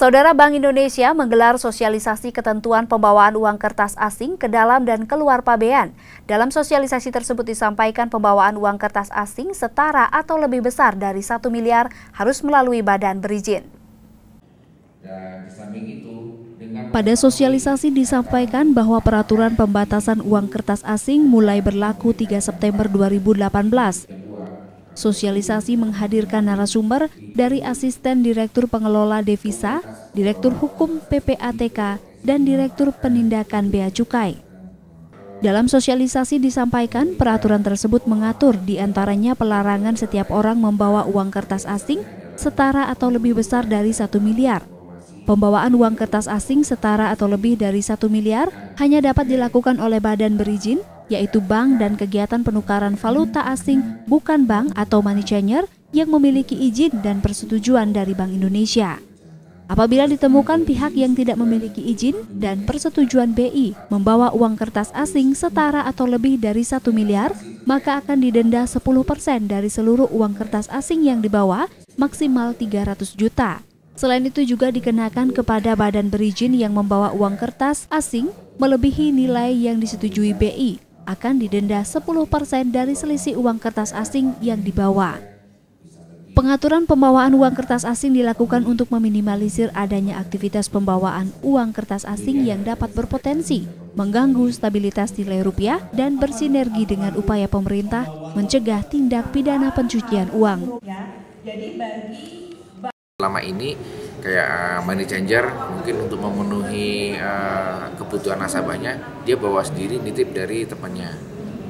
Saudara Bank Indonesia menggelar sosialisasi ketentuan pembawaan uang kertas asing ke dalam dan keluar pabean. Dalam sosialisasi tersebut disampaikan pembawaan uang kertas asing setara atau lebih besar dari 1 miliar harus melalui badan berizin. Pada sosialisasi disampaikan bahwa peraturan pembatasan uang kertas asing mulai berlaku 3 September 2018. Sosialisasi menghadirkan narasumber dari Asisten Direktur Pengelola Devisa, Direktur Hukum PPATK, dan Direktur Penindakan Bea Cukai. Dalam sosialisasi disampaikan peraturan tersebut mengatur di antaranya pelarangan setiap orang membawa uang kertas asing setara atau lebih besar dari satu miliar. Pembawaan uang kertas asing setara atau lebih dari satu miliar hanya dapat dilakukan oleh badan berizin yaitu bank dan kegiatan penukaran valuta asing bukan bank atau money changer yang memiliki izin dan persetujuan dari Bank Indonesia. Apabila ditemukan pihak yang tidak memiliki izin dan persetujuan BI membawa uang kertas asing setara atau lebih dari satu miliar, maka akan didenda 10% dari seluruh uang kertas asing yang dibawa maksimal 300 juta. Selain itu juga dikenakan kepada badan berizin yang membawa uang kertas asing melebihi nilai yang disetujui BI akan didenda 10% dari selisih uang kertas asing yang dibawa. Pengaturan pembawaan uang kertas asing dilakukan untuk meminimalisir adanya aktivitas pembawaan uang kertas asing yang dapat berpotensi mengganggu stabilitas nilai rupiah dan bersinergi dengan upaya pemerintah mencegah tindak pidana pencucian uang. Jadi bagi selama ini kayak uh, money changer mungkin untuk memenuhi uh, kebutuhan nasabahnya dia bawa sendiri nitip dari temannya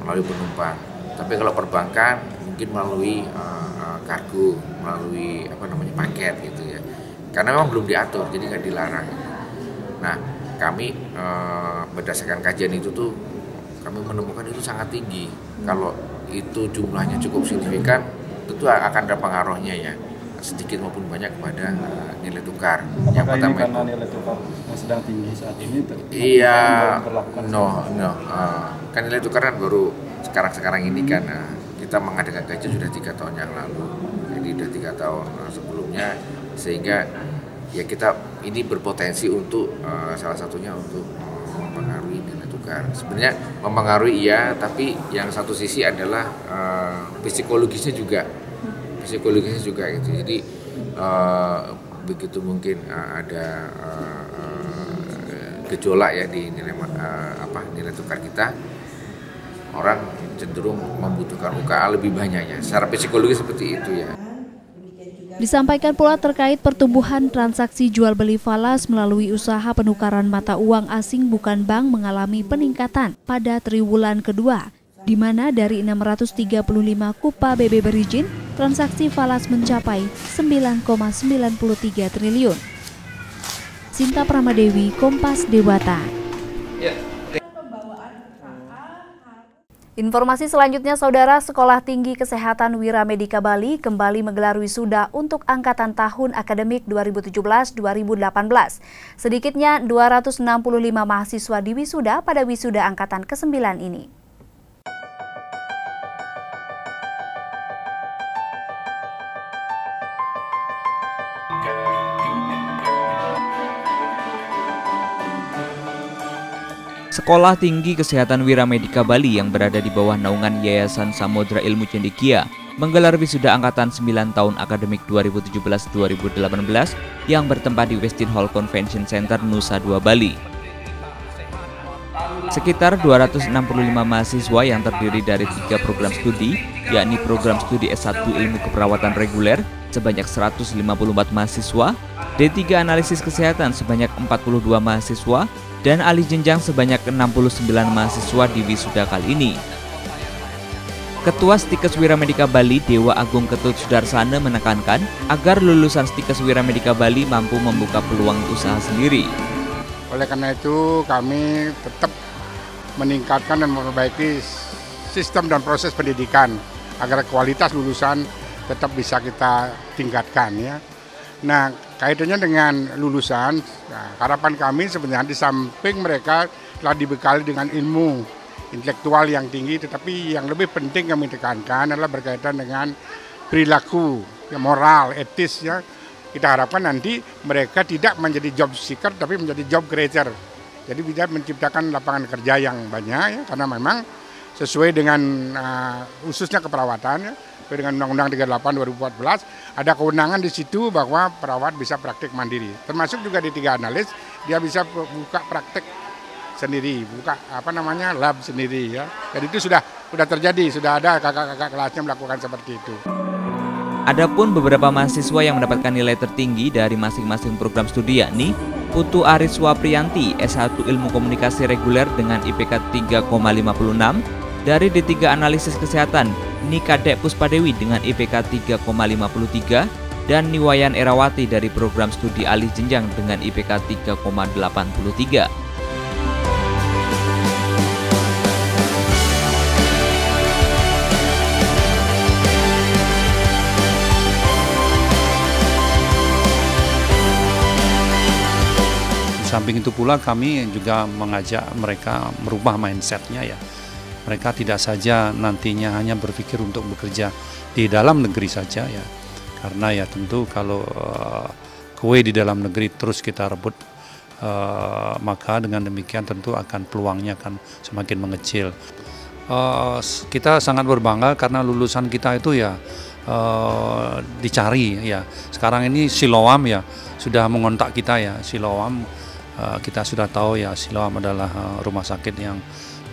melalui penumpang. Tapi kalau perbankan mungkin melalui uh, kargo melalui apa namanya paket gitu ya. Karena memang belum diatur jadi nggak dilarang. Nah kami uh, berdasarkan kajian itu tuh kami menemukan itu sangat tinggi. Kalau itu jumlahnya cukup signifikan tentu akan ada pengaruhnya ya sedikit maupun banyak kepada uh, nilai tukar. Apakah yang pertama ini karena itu, nilai tukar yang sedang tinggi saat ini? Iya, no, no. Uh, kan nilai tukar kan baru sekarang-sekarang ini kan uh, kita mengadakan kajian sudah tiga tahun yang lalu, jadi sudah tiga tahun uh, sebelumnya sehingga ya kita ini berpotensi untuk uh, salah satunya untuk mempengaruhi nilai tukar. Sebenarnya mempengaruhi iya, tapi yang satu sisi adalah uh, psikologisnya juga psikologisnya juga gitu. Jadi uh, begitu mungkin uh, ada uh, gejolak ya di nilai uh, apa nilai tukar kita orang cenderung membutuhkan UKA lebih banyaknya. Secara psikologis seperti itu ya. Disampaikan pula terkait pertumbuhan transaksi jual beli falas melalui usaha penukaran mata uang asing bukan bank mengalami peningkatan pada triwulan kedua di mana dari 635 kupa BB berizin, transaksi falas mencapai 9,93 triliun. Sinta Pramadewi, Kompas Dewata. Ya. Informasi selanjutnya, Saudara Sekolah Tinggi Kesehatan Wiramedika Bali kembali menggelar wisuda untuk angkatan tahun akademik 2017-2018. Sedikitnya 265 mahasiswa di wisuda pada wisuda angkatan ke-9 ini. Sekolah Tinggi Kesehatan Wiramedika Bali yang berada di bawah naungan Yayasan Samudra Ilmu Cendekia menggelar wisuda angkatan 9 tahun akademik 2017-2018 yang bertempat di Westin Hall Convention Center Nusa Dua Bali. Sekitar 265 mahasiswa yang terdiri dari tiga program studi, yakni program studi S1 Ilmu Keperawatan Reguler sebanyak 154 mahasiswa, D3 Analisis Kesehatan sebanyak 42 mahasiswa, dan alih jenjang sebanyak 69 mahasiswa di wisuda kali ini. Ketua Stikes Wiramedika Bali Dewa Agung Ketut Sudarsana menekankan agar lulusan Stikes Wiramedika Bali mampu membuka peluang usaha sendiri. Oleh karena itu kami tetap meningkatkan dan memperbaiki sistem dan proses pendidikan agar kualitas lulusan tetap bisa kita tingkatkan ya. Nah, kaitannya dengan lulusan, nah, harapan kami sebenarnya di samping mereka telah dibekali dengan ilmu intelektual yang tinggi, tetapi yang lebih penting kami tekankan adalah berkaitan dengan perilaku, ya, moral, etis, ya, kita harapkan nanti mereka tidak menjadi job seeker tapi menjadi job creator. Jadi bisa menciptakan lapangan kerja yang banyak ya karena memang sesuai dengan uh, khususnya keperawatan ya, sesuai dengan Undang-Undang 38 2014 ada kewenangan di situ bahwa perawat bisa praktik mandiri. Termasuk juga di tiga analis dia bisa buka praktek sendiri, buka apa namanya lab sendiri ya. Jadi itu sudah sudah terjadi, sudah ada kakak-kakak kelasnya melakukan seperti itu. Adapun beberapa mahasiswa yang mendapatkan nilai tertinggi dari masing-masing program studi yakni Putu Ariswa Priyanti S1 Ilmu Komunikasi Reguler dengan IPK 3,56 dari D3 Analisis Kesehatan Nika Dek Puspadewi dengan IPK 3,53 dan Niwayan Erawati dari program studi alih jenjang dengan IPK 3,83. samping itu pula kami juga mengajak mereka merubah mindsetnya ya. Mereka tidak saja nantinya hanya berpikir untuk bekerja di dalam negeri saja ya. Karena ya tentu kalau uh, kue di dalam negeri terus kita rebut uh, maka dengan demikian tentu akan peluangnya akan semakin mengecil. Uh, kita sangat berbangga karena lulusan kita itu ya uh, dicari ya. Sekarang ini Siloam ya sudah mengontak kita ya Siloam Eh, kita sudah tahu ya Siloam adalah uh, rumah sakit yang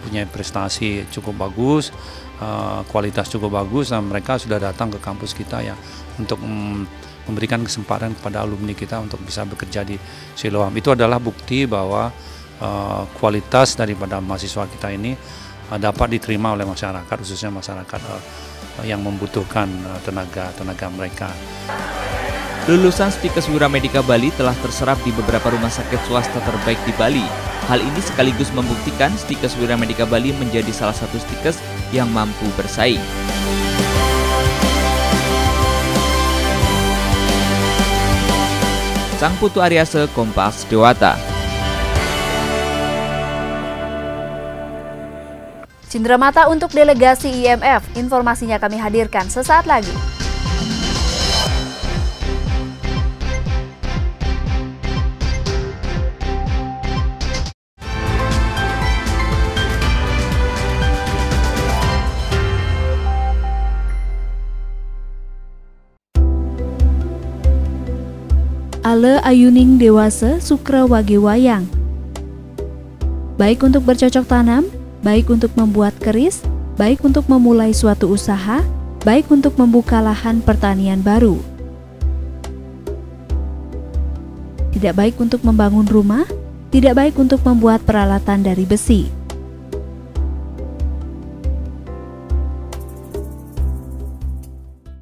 punya prestasi cukup bagus, uh, kualitas cukup bagus dan mereka sudah datang ke kampus kita ya untuk memberikan kesempatan kepada alumni kita untuk bisa bekerja di Siloam. Itu adalah bukti bahwa uh, kualitas daripada mahasiswa kita ini uh, dapat diterima oleh masyarakat khususnya masyarakat yang membutuhkan uh, tenaga tenaga mereka. Lulusan Stikes Wiramedika Bali telah terserap di beberapa rumah sakit swasta terbaik di Bali. Hal ini sekaligus membuktikan Stikes Wiramedika Bali menjadi salah satu stikes yang mampu bersaing. Sang Putu Aryase Kompas Dewata. Cindera mata untuk delegasi IMF, informasinya kami hadirkan sesaat lagi. Ale Ayuning Dewasa Sukra Wage Wayang. Baik untuk bercocok tanam, baik untuk membuat keris, baik untuk memulai suatu usaha, baik untuk membuka lahan pertanian baru. Tidak baik untuk membangun rumah, tidak baik untuk membuat peralatan dari besi.